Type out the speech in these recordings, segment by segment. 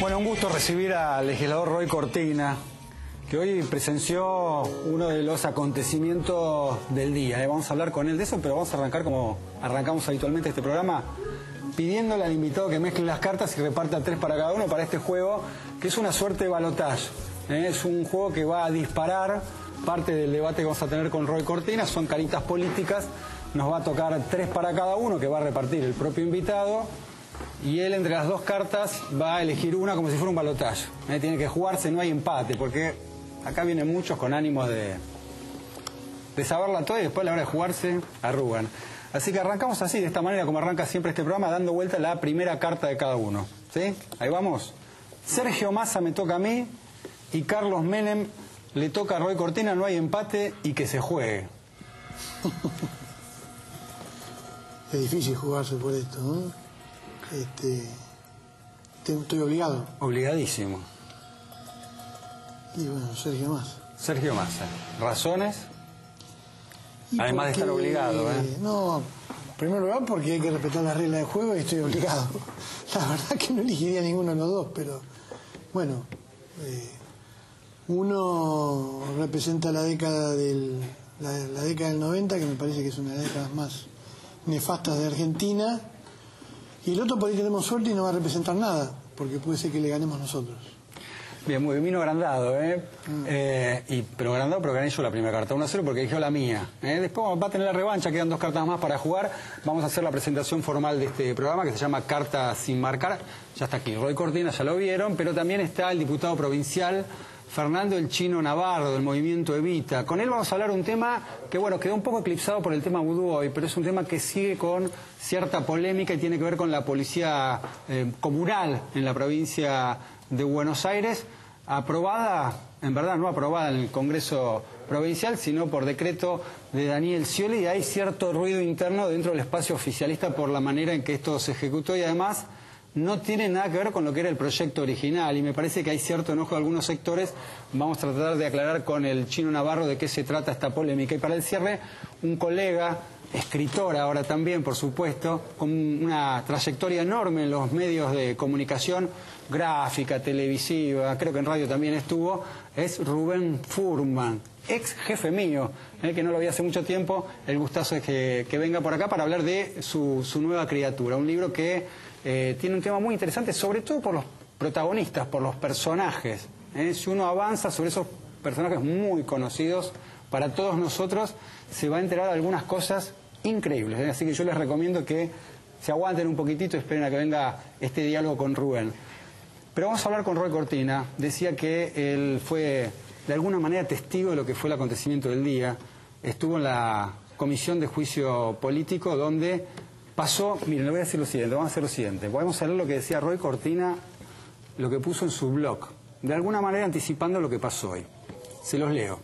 Bueno, un gusto recibir al legislador Roy Cortina, que hoy presenció uno de los acontecimientos del día. ¿eh? Vamos a hablar con él de eso, pero vamos a arrancar como arrancamos habitualmente este programa, pidiéndole al invitado que mezcle las cartas y reparta tres para cada uno para este juego, que es una suerte de balotaje. ¿eh? Es un juego que va a disparar parte del debate que vamos a tener con Roy Cortina, son caritas políticas, nos va a tocar tres para cada uno, que va a repartir el propio invitado y él entre las dos cartas va a elegir una como si fuera un balotaje. ¿eh? Tiene que jugarse, no hay empate, porque acá vienen muchos con ánimos de, de saberla toda y después a la hora de jugarse arrugan. Así que arrancamos así, de esta manera como arranca siempre este programa, dando vuelta la primera carta de cada uno. ¿Sí? Ahí vamos. Sergio Massa me toca a mí y Carlos Menem le toca a Roy Cortina, no hay empate y que se juegue. Es difícil jugarse por esto, ¿no? Este, te- estoy obligado. Obligadísimo. Y bueno, Sergio más. Sergio Massa. ¿Razones? Y Además de estar obligado, ¿eh? No, en primer lugar porque hay que respetar las reglas del juego y estoy obligado. La verdad que no elegiría ninguno de los dos, pero bueno, eh, uno representa la década del la, la década del 90, que me parece que es una de las décadas más nefastas de Argentina, y el otro por ahí tenemos suerte y no va a representar nada, porque puede ser que le ganemos nosotros. Bien, muy bien, vino agrandado, ¿eh? Eh, y, pero agrandado, pero gané yo la primera carta, 1-0 porque eligió la mía. ¿eh? Después va a tener la revancha, quedan dos cartas más para jugar. Vamos a hacer la presentación formal de este programa que se llama Carta sin marcar. Ya está aquí, Roy Cortina, ya lo vieron, pero también está el diputado provincial Fernando el Chino Navarro del movimiento Evita. Con él vamos a hablar un tema que, bueno, quedó un poco eclipsado por el tema vudú hoy, pero es un tema que sigue con cierta polémica y tiene que ver con la policía eh, comunal en la provincia de Buenos Aires, aprobada, en verdad no aprobada en el Congreso provincial, sino por decreto de Daniel Scioli, y hay cierto ruido interno dentro del espacio oficialista por la manera en que esto se ejecutó y además no tiene nada que ver con lo que era el proyecto original y me parece que hay cierto enojo de algunos sectores. Vamos a tratar de aclarar con el chino Navarro de qué se trata esta polémica. Y para el cierre, un colega, escritor ahora también, por supuesto, con una trayectoria enorme en los medios de comunicación, gráfica, televisiva, creo que en radio también estuvo, es Rubén Furman, ex jefe mío, eh, que no lo vi hace mucho tiempo. El gustazo es que, que venga por acá para hablar de su, su nueva criatura, un libro que eh, tiene un tema muy interesante, sobre todo por los protagonistas, por los personajes. ¿eh? Si uno avanza sobre esos personajes muy conocidos para todos nosotros, se va a enterar de algunas cosas increíbles. ¿eh? Así que yo les recomiendo que se aguanten un poquitito y esperen a que venga este diálogo con Rubén. Pero vamos a hablar con Roy Cortina. Decía que él fue de alguna manera testigo de lo que fue el acontecimiento del día. Estuvo en la comisión de juicio político donde pasó, miren, le voy a decir lo siguiente, vamos a hacer lo siguiente. Podemos leer lo que decía Roy Cortina, lo que puso en su blog, de alguna manera anticipando lo que pasó hoy. Se los leo.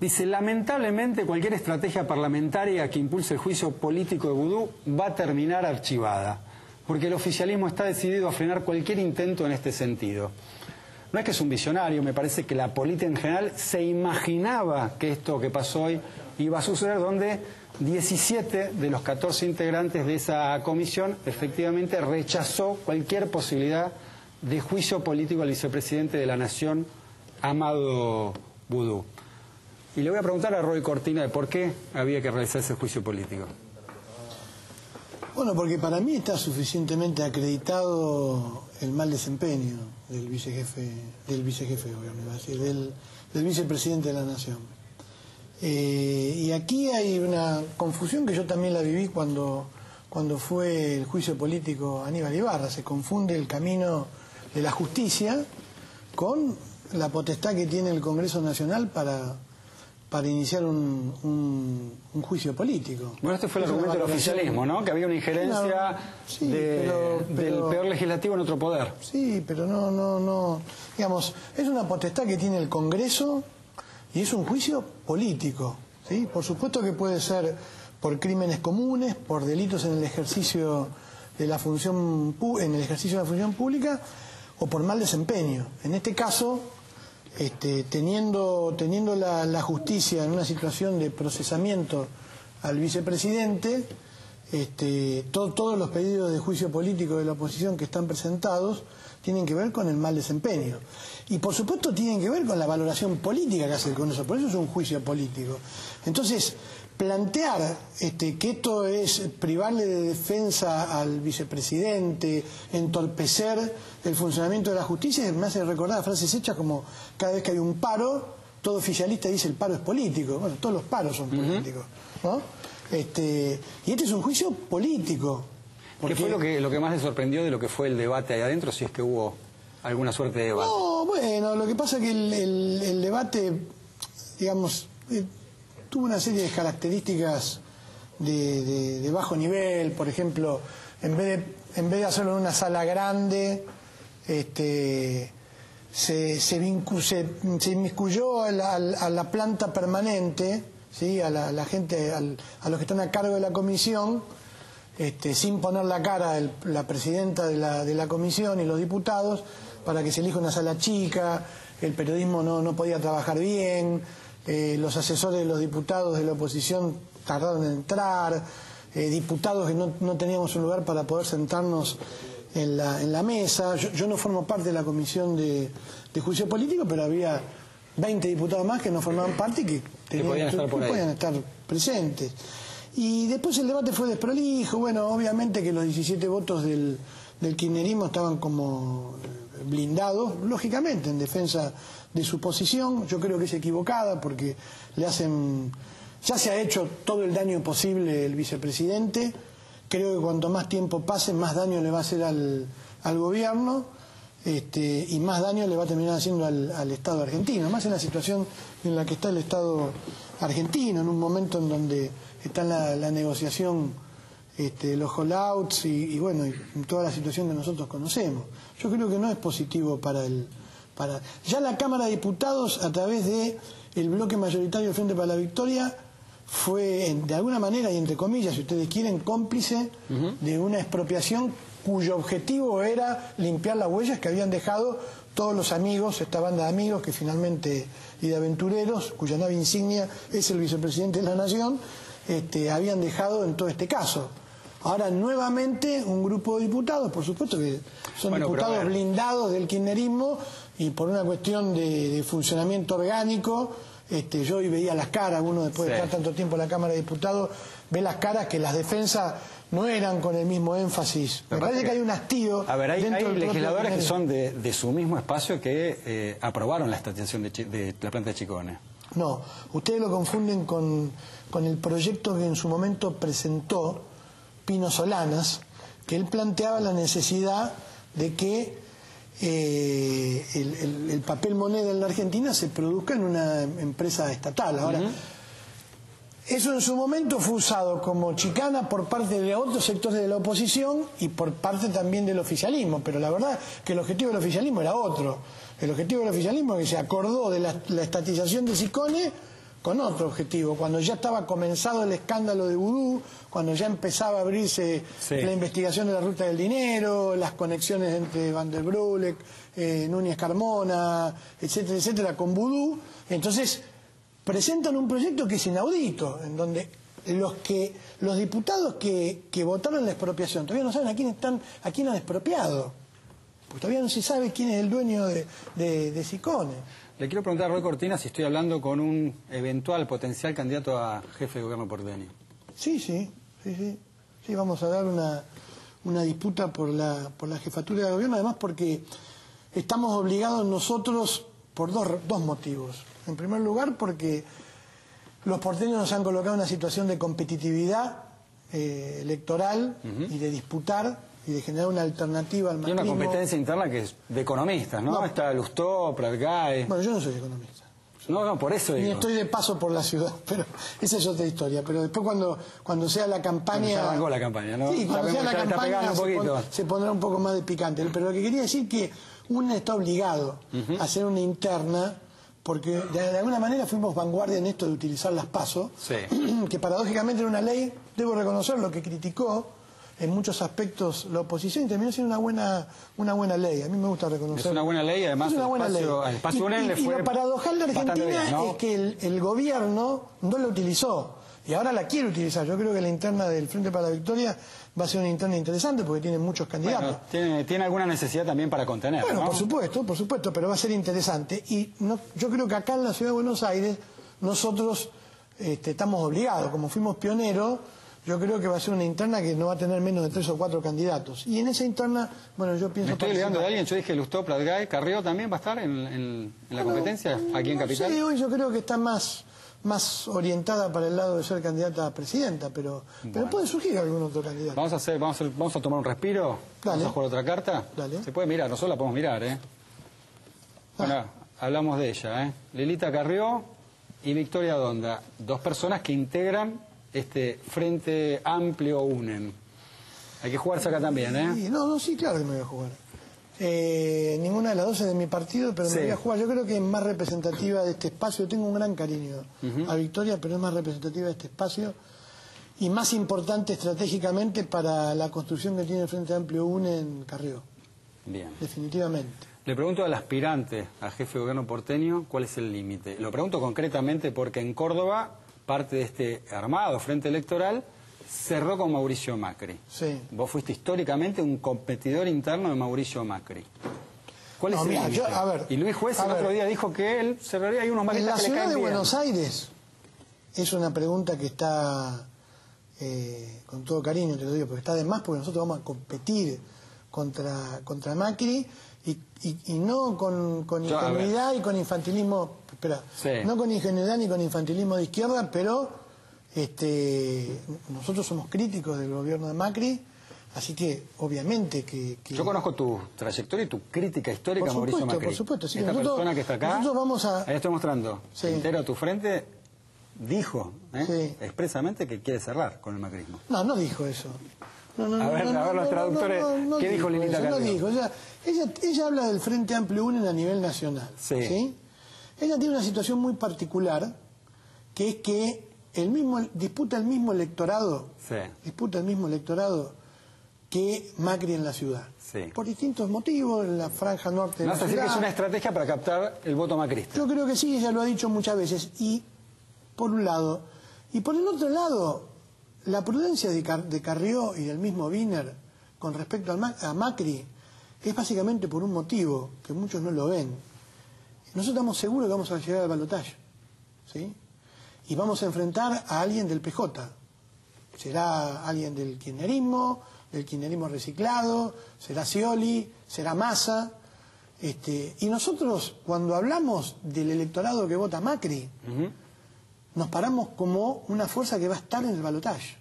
Dice, lamentablemente cualquier estrategia parlamentaria que impulse el juicio político de Vudú va a terminar archivada, porque el oficialismo está decidido a frenar cualquier intento en este sentido. No es que es un visionario, me parece que la política en general se imaginaba que esto que pasó hoy iba a suceder, donde 17 de los 14 integrantes de esa comisión efectivamente rechazó cualquier posibilidad de juicio político al vicepresidente de la Nación, Amado Vudú. Y le voy a preguntar a Roy Cortina de por qué había que realizar ese juicio político. Bueno, porque para mí está suficientemente acreditado el mal desempeño del vicejefe, del vicejefe del, del vicepresidente de la nación. Eh, y aquí hay una confusión que yo también la viví cuando, cuando fue el juicio político Aníbal Ibarra. Se confunde el camino de la justicia con la potestad que tiene el Congreso Nacional para, para iniciar un, un- un juicio político. Bueno, este fue el Es argumento del oficialismo, ¿no? Que había una injerencia No, sí, de- pero- pero- del peor legislativo en otro poder. Sí, pero no, no, no. Digamos, es una potestad que tiene el Congreso y es un juicio político. ¿sí? Por supuesto que puede ser por crímenes comunes, por delitos en el ejercicio de la función en el ejercicio de la función pública o por mal desempeño. En este caso, este, teniendo, teniendo la, justicia en una situación de procesamiento al vicepresidente, este, to- todos los pedidos de juicio político de la oposición que están presentados tienen que ver con el mal desempeño. Y por supuesto tienen que ver con la valoración política que hace el Congreso, por eso es un juicio político. Entonces, plantear este, que esto es privarle de defensa al vicepresidente, entorpecer el funcionamiento de la justicia, me hace recordar frases hechas como cada vez que hay un paro, todo oficialista dice el paro es político. Bueno, todos los paros son políticos. ¿no? Este, y este es un juicio político. ¿Qué fue lo que, lo que más le sorprendió de lo que fue el debate ahí adentro, si es que hubo alguna suerte de debate? No, bueno, lo que pasa es que el, debate, digamos, eh, tuvo una serie de características de, bajo nivel, por ejemplo, en vez de, en vez de hacerlo en una sala grande, este, se, se, inmiscuyó a la, planta permanente, ¿sí? a la, gente, a los que están a cargo de la comisión, este, sin poner la cara la presidenta de la, de la comisión y los diputados, para que se elija una sala chica, el periodismo no, no podía trabajar bien, eh, los asesores de los diputados de la oposición tardaron en entrar, eh, diputados que no, no, teníamos un lugar para poder sentarnos en la, en la mesa. Yo, no formo parte de la comisión de, juicio político, pero había 20 diputados más que no formaban parte y que, podían, estar, presentes. Y después el debate fue desprolijo. Bueno, obviamente que los 17 votos del, del kirchnerismo estaban como blindados, lógicamente, en defensa de su posición. Yo creo que es equivocada porque le hacen. Ya se ha hecho todo el daño posible el vicepresidente. Creo que cuanto más tiempo pase, más daño le va a hacer al, al gobierno este, y más daño le va a terminar haciendo al, al, Estado argentino. Más en la situación en la que está el Estado argentino, en un momento en donde está la, la negociación este, los holdouts y, y, bueno, y toda la situación que nosotros conocemos. Yo creo que no es positivo para el... Para... Ya la Cámara de Diputados, a través de el bloque mayoritario del Frente para la Victoria, fue de alguna manera, y entre comillas, si ustedes quieren, cómplice de una expropiación cuyo objetivo era limpiar las huellas que habían dejado todos los amigos, esta banda de amigos que finalmente, y de aventureros, cuya nave insignia es el vicepresidente de la Nación, este, habían dejado en todo este caso. Ahora nuevamente un grupo de diputados, por supuesto que son diputados blindados del kirchnerismo y por una cuestión de, funcionamiento orgánico, este, yo hoy veía las caras, uno después de estar tanto tiempo en la Cámara de Diputados, ve las caras que las defensas no eran con el mismo énfasis. Me parece que hay un hastío. A ver, hay, legisladores que son de, su mismo espacio que eh, aprobaron la estación de, la planta de Chicone. No, ustedes lo confunden con, con el proyecto que en su momento presentó Pino Solanas, que él planteaba la necesidad de que eh, el, papel moneda en la Argentina se produzca en una empresa estatal. Ahora, eso en su momento fue usado como chicana por parte de otros sectores de la oposición y por parte también del oficialismo, pero la verdad que el objetivo del oficialismo era otro. El objetivo del oficialismo es que se acordó de la, la estatización de Sicone con otro objetivo. Cuando ya estaba comenzado el escándalo de Vudú, cuando ya empezaba a abrirse la investigación de la ruta del dinero, las conexiones entre Van der Broek, eh, Núñez Carmona, etcétera, etcétera, con Vudú, entonces presentan un proyecto que es inaudito, en donde los que los diputados que, votaron la expropiación todavía no saben a quién están, a quién han expropiado. Porque todavía no se sabe quién es el dueño de, de, de Sicone. Le quiero preguntar a Roy Cortina si estoy hablando con un eventual potencial candidato a jefe de gobierno porteño. Sí, sí, sí, sí. Sí, vamos a dar una, una disputa por la, por la jefatura de gobierno, además porque estamos obligados nosotros por dos, dos motivos. En primer lugar, porque los porteños nos han colocado en una situación de competitividad eh, electoral y de disputar y de generar una alternativa al macrismo. Y una competencia interna que es de economistas, ¿no? Está Lustó, Pratgae... Bueno, yo no soy economista. No, no, por eso digo. Ni estoy de paso por la ciudad, pero esa es otra historia. Pero después cuando, cuando sea la campaña... ya arrancó la campaña, ¿no? Sí, cuando sea la campaña se, pondrá un poco más de picante. Pero lo que quería decir que uno está obligado a hacer una interna porque de alguna manera fuimos vanguardia en esto de utilizar las pasos, que paradójicamente era una ley, debo reconocer lo que criticó, en muchos aspectos la oposición y terminó siendo una buena una buena ley. A mí me gusta reconocer. Es una buena ley, además es una buena ley. y, lo paradojal de Argentina es que el, gobierno no la utilizó y ahora la quiere utilizar. Yo creo que la interna del Frente para la Victoria va a ser una interna interesante porque tiene muchos candidatos. tiene, tiene alguna necesidad también para contener. Bueno, por supuesto, por supuesto, pero va a ser interesante. Y no, yo creo que acá en la ciudad de Buenos Aires nosotros este, estamos obligados, como fuimos pioneros, yo creo que va a ser una interna que no va a tener menos de tres o cuatro candidatos. Y en esa interna, bueno, yo pienso... Me estoy olvidando de alguien, yo dije Lustó, Pratgay, Carrió también va a estar en, la competencia aquí en Capital. Sí, hoy yo creo que está más más orientada para el lado de ser candidata a presidenta, pero, pero puede surgir algún otro candidato. Vamos a hacer, vamos a, vamos a tomar un respiro, vamos a jugar otra carta. Se puede mirar, nosotros la podemos mirar, ¿eh? Bueno, ah. hablamos de ella, ¿eh? Lilita Carrió y Victoria Donda, dos personas que integran este Frente Amplio UNEN. Hay que jugarse acá también, ¿eh? no, no, sí, claro que me voy a jugar. Eh, ninguna de las dos es de mi partido, pero me voy a jugar. Yo creo que es más representativa de este espacio. Tengo un gran cariño a Victoria, pero es más representativa de este espacio y más importante estratégicamente para la construcción que tiene el Frente Amplio UNE en Carrió. Bien. Definitivamente. Le pregunto al aspirante a jefe de gobierno porteño cuál es el límite. Lo pregunto concretamente porque en Córdoba parte de este armado frente electoral cerró con Mauricio Macri. Sí. Vos fuiste históricamente un competidor interno de Mauricio Macri. ¿Cuál es el Y Luis Juez el otro día dijo que él cerraría ahí unos En la ciudad de Buenos Aires es una pregunta que está, eh, con todo cariño te lo digo, porque está de más porque nosotros vamos a competir contra, contra Macri y, y, no con, con ingenuidad y con infantilismo, espera, no con ingenuidad ni con infantilismo de izquierda, pero este, nosotros somos críticos del gobierno de Macri, así que obviamente que... Yo conozco tu trayectoria y tu crítica histórica por supuesto, Mauricio Macri. Por supuesto, Esta persona que está acá, vamos a... ahí estoy mostrando, entero a tu frente, dijo ¿eh? expresamente que quiere cerrar con el macrismo. No, no dijo eso. A ver, a ver los traductores, ¿qué dijo Lilita No dijo, ella, ella, habla del Frente Amplio UNE a nivel nacional. ¿sí? Ella tiene una situación muy particular, que es que el mismo, disputa el mismo electorado, disputa el mismo electorado que Macri en la ciudad. Por distintos motivos, en la franja norte de la ciudad. que es una estrategia para captar el voto macrista. Yo creo que sí, ella lo ha dicho muchas veces. Y por un lado. Y por el otro lado, la prudencia de, Carrió y del mismo Wiener con respecto a Macri es básicamente por un motivo que muchos no lo ven. Nosotros estamos seguros que vamos a llegar al balotaje. ¿sí? y vamos a enfrentar a alguien del PJ. Será alguien del kirchnerismo, del kirchnerismo reciclado, será Scioli, será Massa. Este, y nosotros, cuando hablamos del electorado que vota Macri, nos paramos como una fuerza que va a estar en el balotaje.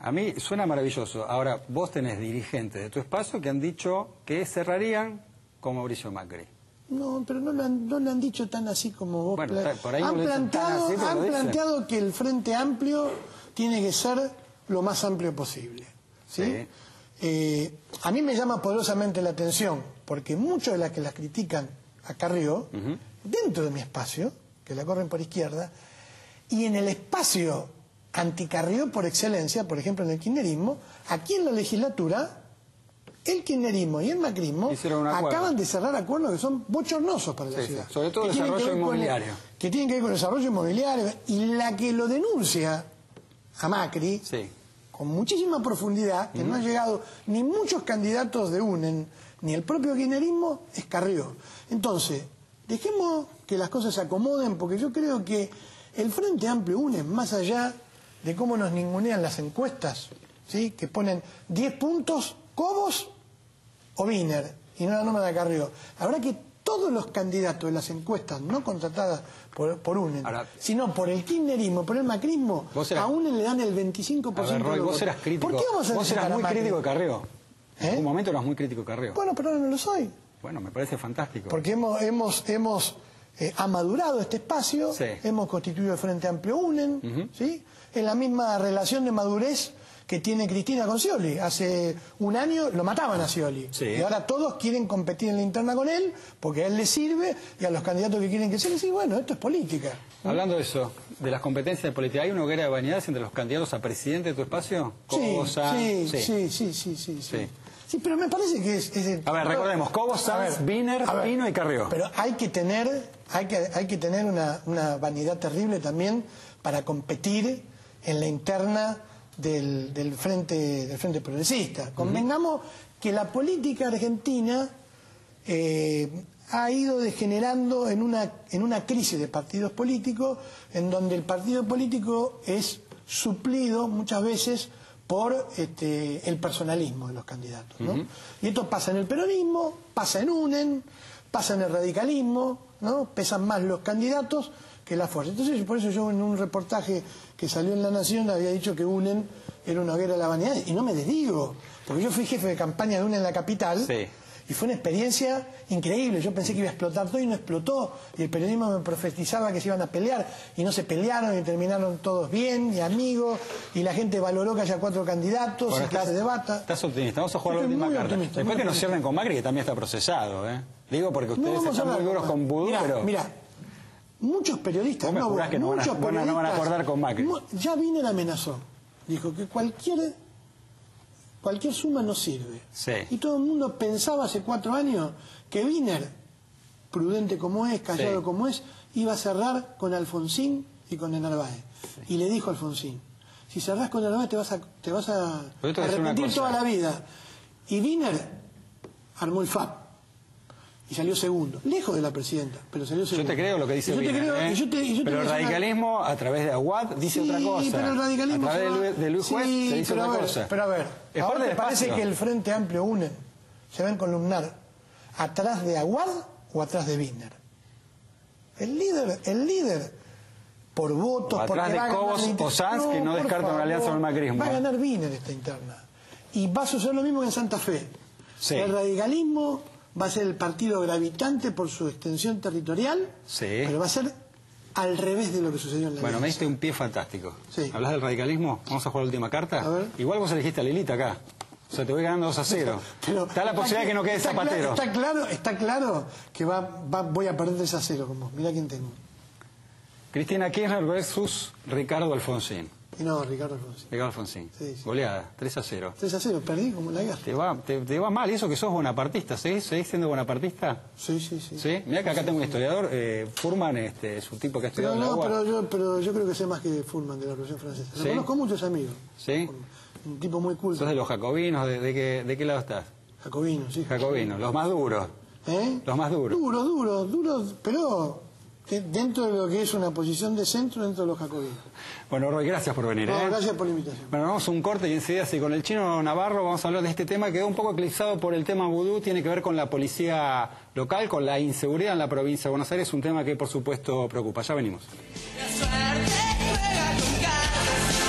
A mí suena maravilloso. Ahora, vos tenés dirigentes de tu espacio que han dicho que cerrarían con Mauricio Macri. No, pero no lo han, no han dicho tan así como vos. Bueno, por ahí han planteado, han planteado que el Frente Amplio tiene que ser lo más amplio posible. ¿sí? Eh, a mí me llama poderosamente la atención, porque muchos de las que las critican a Carrió, dentro de mi espacio, que la corren por izquierda, y en el espacio anticarrió por excelencia, por ejemplo en el kirchnerismo, aquí en la legislatura el kirchnerismo y el macrismo acaban de cerrar acuerdos que son bochornosos para la ciudad. Sobre todo el desarrollo inmobiliario. que tienen que ver con el desarrollo inmobiliario. Y la que lo denuncia a Macri, con muchísima profundidad, que no han llegado ni muchos candidatos de UNEN, ni el propio kirchnerismo, es Carrió. Entonces, dejemos que las cosas se acomoden, porque yo creo que el Frente Amplio UNEN, más allá de cómo nos ningunean las encuestas, ¿sí? que ponen 10 puntos Cobos o Wiener, y no la nómina de Carrió. Habrá que todos los candidatos de las encuestas no contratadas por, por UNEN, sino por el kirchnerismo, por el macrismo, a UNEN le dan el 25% a ver, Roy, vos eras crítico. ¿Por qué vamos a Vos eras muy crítico de Carrió. En ¿Eh? un momento eras muy crítico de Carrió. Bueno, pero ahora no lo soy. Bueno, me parece fantástico. Porque hemos, hemos, hemos eh, amadurado este espacio, hemos constituido el Frente Amplio UNEN, ¿sí? en la misma relación de madurez que tiene Cristina con Scioli. Hace un año lo mataban a Scioli. Y ahora todos quieren competir en la interna con él porque a él le sirve y a los candidatos que quieren que se les diga, bueno, esto es política. Hablando de eso, de las competencias de política, ¿hay una hoguera de vanidades entre los candidatos a presidente de tu espacio? Sí, sí, sí, sí, sí, sí, sí, pero me parece que es... a ver, recordemos, Cobo, Sanz, Wiener, Pino y Carrió. Pero hay que tener, hay que, hay que tener una, una vanidad terrible también para competir en la interna del, del frente, del frente progresista. Convengamos que la política argentina eh, ha ido degenerando en una, en una crisis de partidos políticos, en donde el partido político es suplido muchas veces por este, el personalismo de los candidatos. ¿no? Y esto pasa en el peronismo, pasa en UNEN, pasa en el radicalismo, ¿no? pesan más los candidatos que la fuerza. Entonces, por eso yo en un reportaje que salió en La Nación había dicho que UNEN era una hoguera de la vanidad, y no me desdigo, porque yo fui jefe de campaña de UNEN en la capital. Y fue una experiencia increíble. Yo pensé que iba a explotar todo y no explotó. Y el periodismo me profetizaba que se iban a pelear y no se pelearon y terminaron todos bien y amigos. Y la gente valoró que haya cuatro candidatos y que se debata. Estás optimista. Vamos a jugar la última carta. Después que nos cierren con Macri, que también está procesado. ¿eh? Digo porque ustedes están muy duros con Vudú, pero... Mira, muchos periodistas... no, que no muchos van, a, no van a acordar con Macri. Ya amenazó. Dijo que cualquier cualquier suma no sirve. Y todo el mundo pensaba hace cuatro años que Wiener, prudente como es, callado como es, iba a cerrar con Alfonsín y con Narváez. Y le dijo a Alfonsín, si cerrás con el Narváez te vas a, te vas a arrepentir toda la vida. Y Wiener armó el FAP y salió segundo, lejos de la presidenta, pero salió segundo. Yo te creo lo que dice ¿eh? Pero el radicalismo, a través de Aguad, dice otra cosa. pero el radicalismo... A través de Luis, Juez se dice otra cosa. Pero a ver, ahora te parece que el Frente Amplio une, se ven columnar, atrás de Aguad o atrás de Wiener. El líder, el líder, por votos, por atrás de Cobos o Sanz, que no descarta una alianza con el macrismo. Va a ganar Wiener esta interna. Y va a suceder lo mismo que en Santa Fe. El radicalismo va a ser el partido gravitante por su extensión territorial, sí. pero va a ser al revés de lo que sucedió en la Bueno, me diste un pie fantástico. Sí. ¿Hablas del radicalismo? Vamos a jugar la última carta. A ver. Igual vos elegiste a Lilita acá. O sea, te voy ganando 2 a 0. Pero, está la posibilidad de que no quede Zapatero. está, claro, está claro que va, voy a perder 3 a 0 con vos. Mirá quién tengo. Cristina Kirchner versus Ricardo Alfonsín. No, Ricardo Alfonsín. Ricardo Alfonsín. Goleada, 3 a 0. 3 a 0, perdí como la guerra. ¿Te va, te, va mal eso que sos bonapartista? ¿Seguís, ¿Seguís siendo bonapartista? Sí, sí, sí. ¿Sí? Mira que acá tengo un historiador, eh, Furman, este, es un tipo que ha estudiado no, no, pero yo, pero yo creo que sé más que Furman de la Revolución Francesa. ¿Sí? Lo conozco muchos amigos. ¿Sí? Un tipo muy culto. ¿Sos de los jacobinos? ¿De, de, qué, de qué lado estás? Jacobinos, sí. Jacobinos, los más duros. ¿Eh? Los más duros. Duros, duros, duros, pero dentro de lo que es una posición de centro dentro de los jacobinos. Bueno, Roy, gracias por venir. ¿eh? Gracias por la invitación. Bueno, vamos a un corte y enseguida, si con el chino Navarro vamos a hablar de este tema que quedó un poco eclipsado por el tema vudú, tiene que ver con la policía local, con la inseguridad en la provincia de Buenos Aires, un tema que por supuesto preocupa. Ya venimos. La suerte juega con